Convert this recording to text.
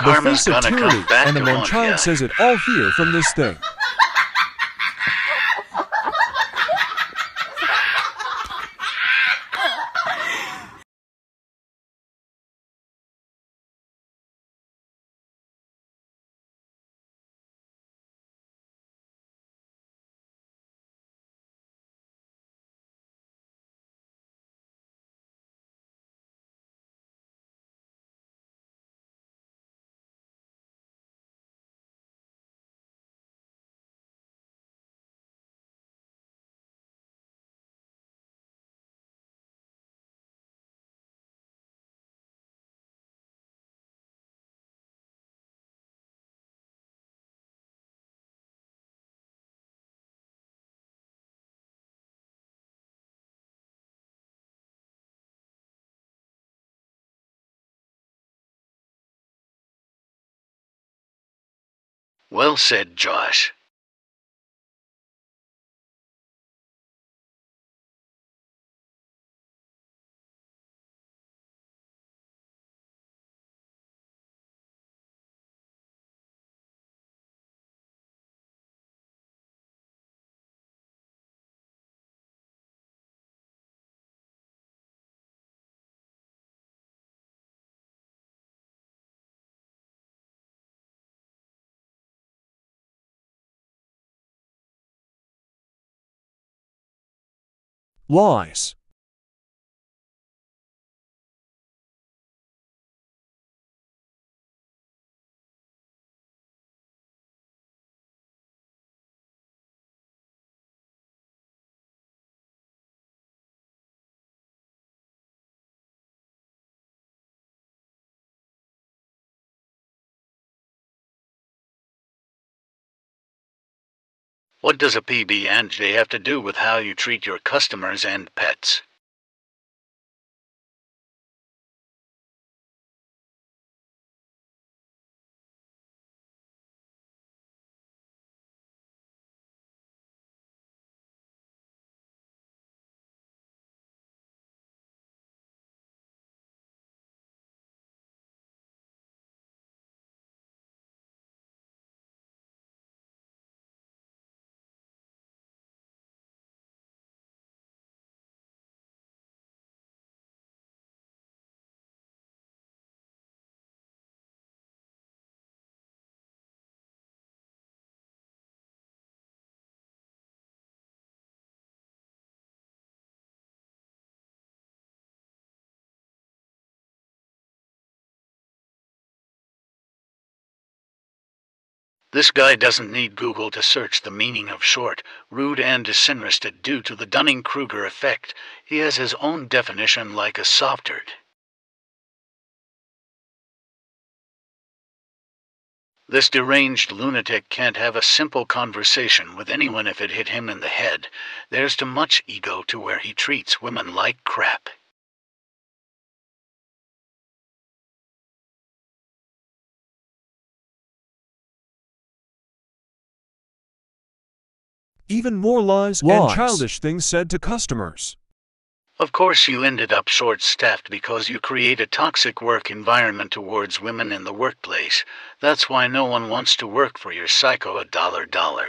The Karma's face of tyranny and the man child says it all here from this thing. Well said, Josh. Lies. What does a PB and J have to do with how you treat your customers and pets? This guy doesn't need Google to search the meaning of short, rude, and disinterested due to the Dunning Kruger effect. He has his own definition like a softard. This deranged lunatic can't have a simple conversation with anyone if it hit him in the head. There's too much ego to where he treats women like crap. Even more lies, and childish things said to customers. Of course, you ended up short staffed because you create a toxic work environment towards women in the workplace. That's why no one wants to work for your psycho a dollar dollar.